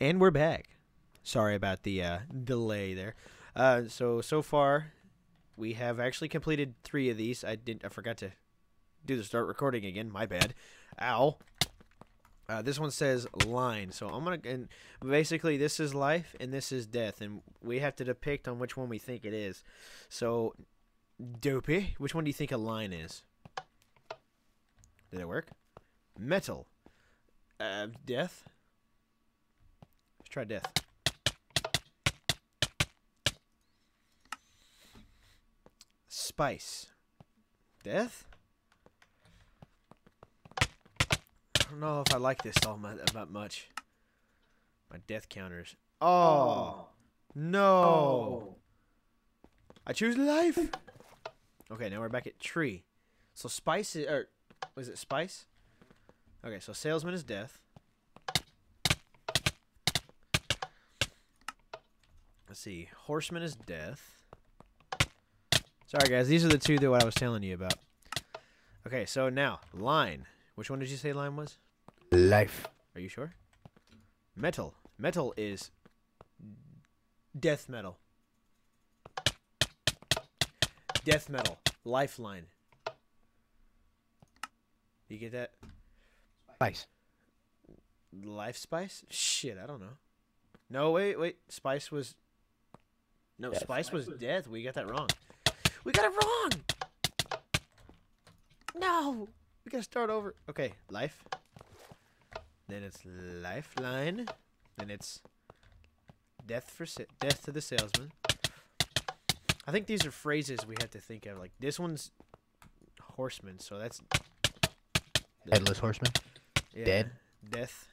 And we're back. Sorry about the uh, delay there. Uh, so so far, we have actually completed three of these. I didn't. I forgot to do the start recording again. My bad. Ow. Uh, this one says line, so I'm gonna and basically this is life and this is death, and we have to depict on which one we think it is. So, dopey, which one do you think a line is? Did it work? Metal. Uh, death. Try death. Spice. Death. I don't know if I like this all that much. My death counters. Oh, no! Oh. I choose life. Okay, now we're back at tree. So spice is, or was it spice? Okay, so salesman is death. Let's see, horseman is death. Sorry guys, these are the two that what I was telling you about. Okay, so now line. Which one did you say line was? Life. Are you sure? Metal. Metal is death metal. Death metal. Lifeline. You get that? Spice. Life spice? Shit, I don't know. No, wait, wait. Spice was. No, Death. spice was death. We got that wrong. We got it wrong! No! We gotta start over. Okay, life. Then it's lifeline. Then it's death for sa- death to the salesman. I think these are phrases we have to think of. Like this one's horseman, so that's Headless horseman. yeah, Dead? Death.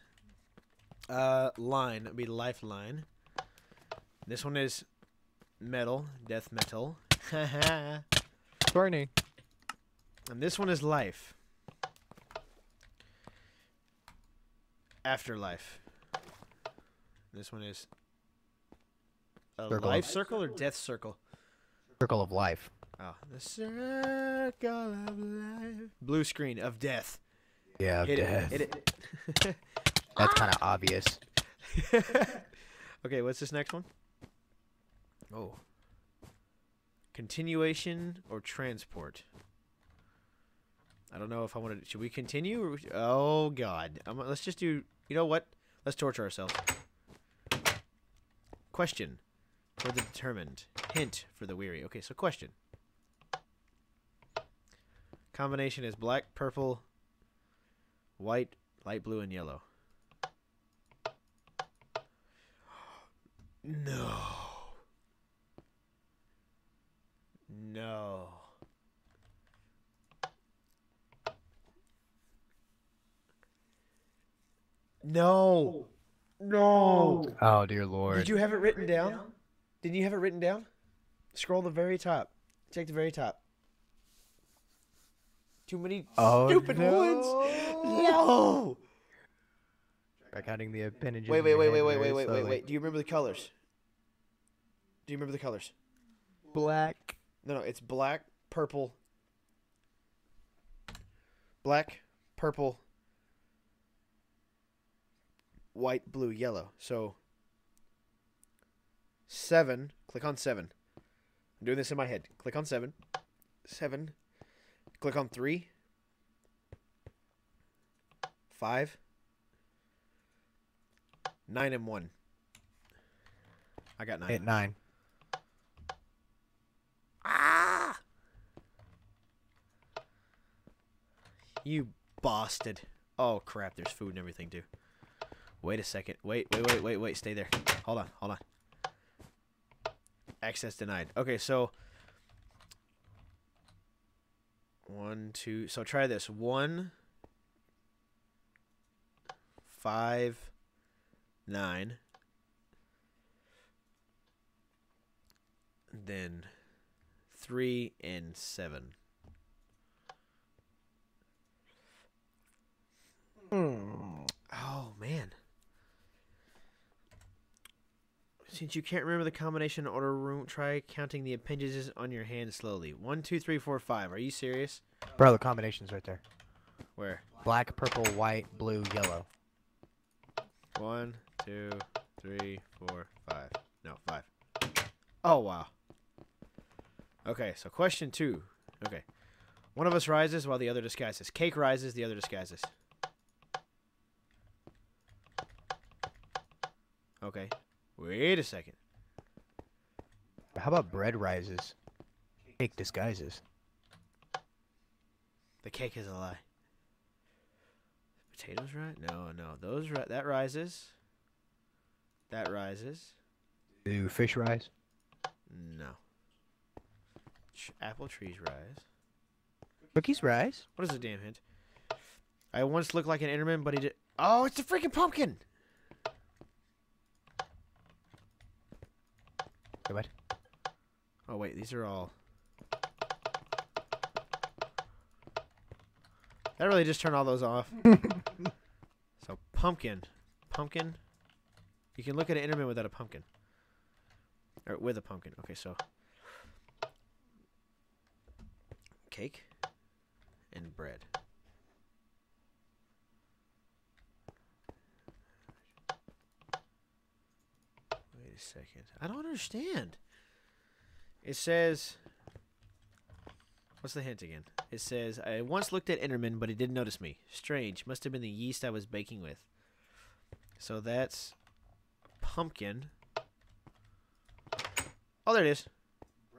Uh, line would be lifeline. This one is metal, death metal. Burning. And this one is life. Afterlife. This one is a Circle. life circle or death circle. Circle of life. Oh, the circle of life. Blue screen of death. Yeah, Hit death. it. It. That's kind of obvious. okay, what's this next one? Oh. Continuation or transport? I don't know if I want to. Should we continue? Oh God! I'm, let's just do. You know what? Let's torture ourselves. Question for the determined. Hint for the weary. Okay, so question. Combination is black, purple, white, light blue, and yellow. No. No. No. No. Oh dear lord. Did you have it written down? Didn't you have it written down? Scroll the very top. Check the very top. Too many Oh, stupid no. ones. No. Try counting the appendages. Wait, wait, wait, wait, wait, wait, wait, wait, wait. Do you remember the colors? Do you remember the colors? Black. No, no, it's black, purple, black, purple, white, blue, yellow. So seven. Click on seven. I'm doing this in my head. Click on seven. Seven. Click on three. Five. Nine and one. I got nine. Hit nine. Ah! You bastard. Oh crap, there's food and everything too. Wait a second. Wait, wait, wait, wait, wait. Stay there. Hold on, hold on. Access denied. Okay, so one, two. So try this. One, five, nine. Then three and seven. Hmm. Oh man. Since you can't remember the combination order room, try counting the appendages on your hand slowly. One, two, three, four, five. Are you serious? Bro, the combination's right there. Where? Black, purple, white, blue, yellow. One, two, three, four, five. No, five. Oh, wow. Okay, so question two. Okay. One of us rises while the other disguises. Cake rises, the other disguises. Okay. Wait a second. How about bread rises? Cake disguises. The cake is a lie. Potatoes rise? No, no. Those ri- that rises. That rises. Do fish rise? No. Apple trees rise. Cookies rise? What is the damn hint? I once looked like an Enderman, but he did. Oh, it's a freaking pumpkin! Wait, what? Oh wait, these are all. That really just turned all those off. so pumpkin, pumpkin. You can look at an Enderman without a pumpkin, or with a pumpkin. Okay, so cake and bread. Second. I don't understand. It says. What's the hint again? It says, I once looked at Enderman, but he didn't notice me. Strange. Must have been the yeast I was baking with. So that's pumpkin. Oh, there it is.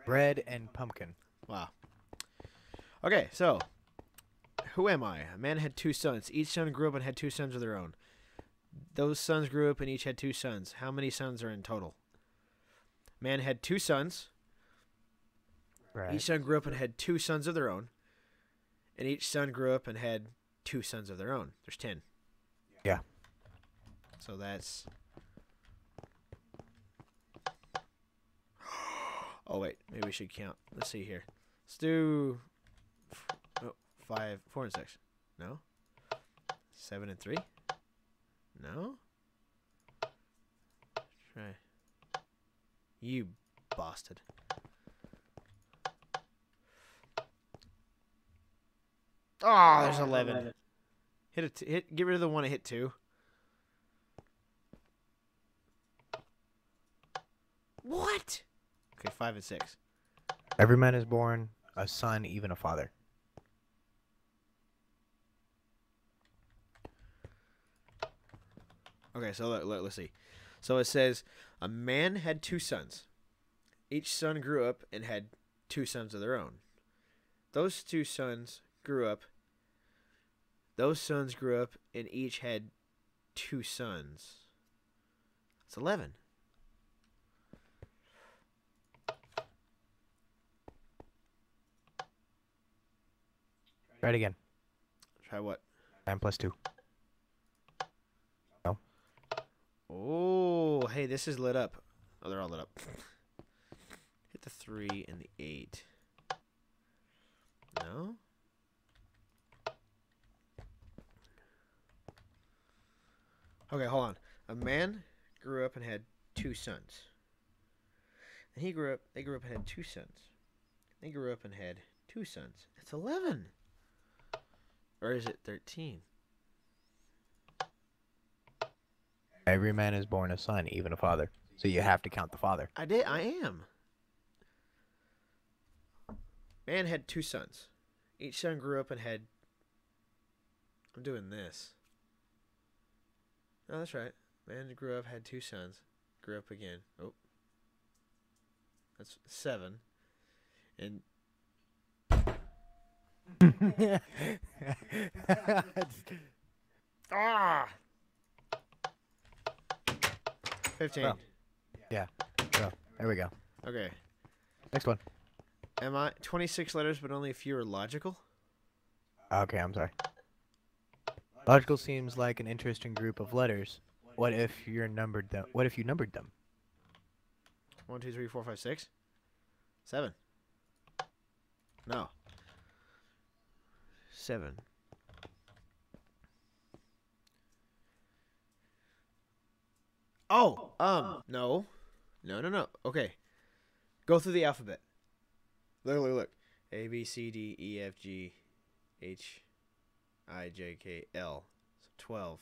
Bread and pumpkin. Wow. Okay, so who am I? A man had two sons. Each son grew up and had two sons of their own. Those sons grew up and each had two sons. How many sons are in total? Man had two sons. Right. Each son grew up and had two sons of their own. And each son grew up and had two sons of their own. There's ten. Yeah. So that's. Oh wait, maybe we should count. Let's see here. Let's do. Oh, five, four, and six. No. Seven and three. No. Try. You bastard. Oh, there's eleven. Hit it. Hit. Get rid of the one that hit two. What? Okay, five and six. Every man is born a son, even a father. Okay, so let, let, us see. So it says a man had two sons. Each son grew up and had two sons of their own. Those two sons grew up. Those sons grew up and each had two sons. It's 11. Try it again. Try what? 9 plus 2. Hey, this is lit up. Oh, they're all lit up. Hit the three and the eight. No? Okay, hold on. A man grew up and had two sons. And he grew up, they grew up and had two sons. They grew up and had two sons. It's 11. Or is it 13? Every man is born a son, even a father. So you have to count the father. I did. I am. Man had two sons. Each son grew up and had. I'm doing this. No, that's right. Man grew up, had two sons. Grew up again. Oh. That's seven. And ah. Fifteen. Oh. Well. there we go. Okay. Next one. Am I 26 letters, but only a few are logical? Okay, I'm sorry. Logical seems like an interesting group of letters. What if you're numbered them? What if you numbered them? One, two, three, four, five, six, seven. No. Seven. Oh, um, no, no, no, no. Okay, go through the alphabet. Look, look, look. A B C D E F G H I J K L. So twelve.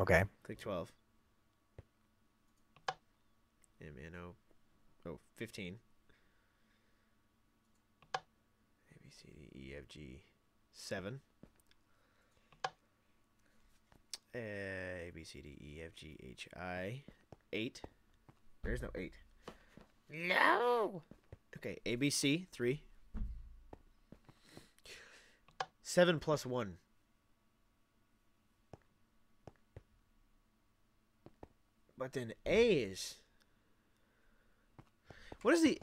Okay. Click 12. M-N-O. Oh, 15. A, B, C, D, E, F, G, 7. A, B, C, D, E, F, G, H, I, 8. There's no 8. No! Okay, A, B, C, 3. 7 plus 1. But then A is. What is the?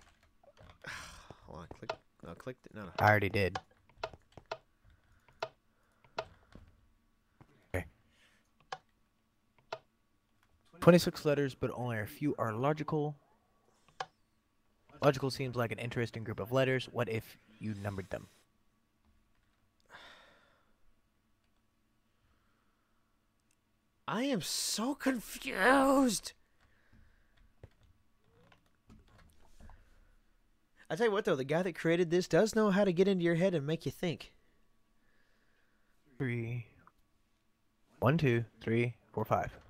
Hold on, click. No, click. The, no, no. I already did. 26 letters, but only a few are logical. Logical seems like an interesting group of letters. What if you numbered them? I am so confused. I tell you what, though, the guy that created this does know how to get into your head and make you think. Three. One, two, three, four, five.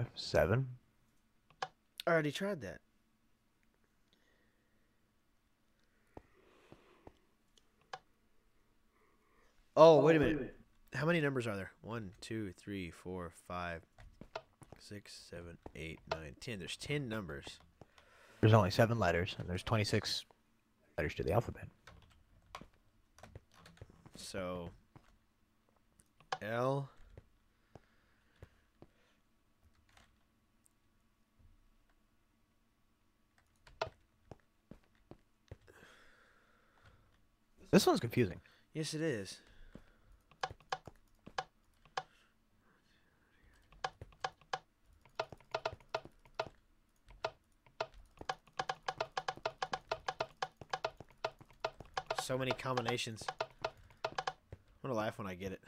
Five, seven. I already tried that. Oh, wait a oh, minute. How many numbers are there? One, two, three, four, five, six, seven, eight, nine, ten. There's ten numbers. There's only seven letters, and there's 26 letters to the alphabet. So L This one's confusing. Yes it is. So many combinations. I'm gonna laugh when I get it.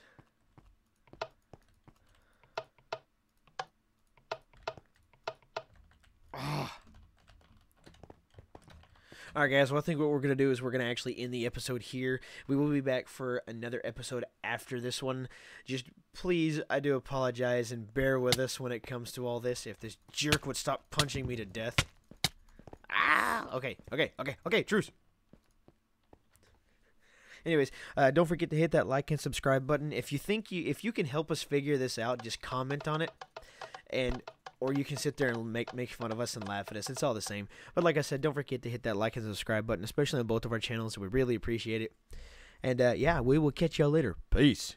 All right, guys. Well, I think what we're gonna do is we're gonna actually end the episode here. We will be back for another episode after this one. Just please, I do apologize and bear with us when it comes to all this. If this jerk would stop punching me to death. Ah. Okay. Okay. Okay. Okay. Truce. Anyways, uh, don't forget to hit that like and subscribe button. If you think you if you can help us figure this out, just comment on it, and or you can sit there and make make fun of us and laugh at us. It's all the same. But like I said, don't forget to hit that like and subscribe button, especially on both of our channels. We really appreciate it. And uh, yeah, we will catch y'all later. Peace.